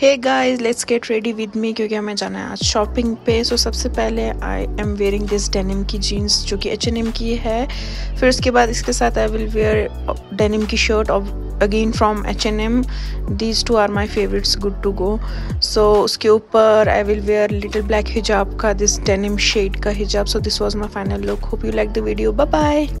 Hey guys let's get ready with me क्योंकि हमें जाना है आज शॉपिंग पे। सो so, सबसे पहले I am wearing this denim की जीन्स जो कि एच एन एम की है। फिर उसके बाद इसके साथ आई विल वेयर डेनिम की शर्ट और again from H and M these two are my favourites good to go so उसके ऊपर I will wear little black हिजाब का दिस डेनिम शेड का हिजाब so this was my final look hope you like the video bye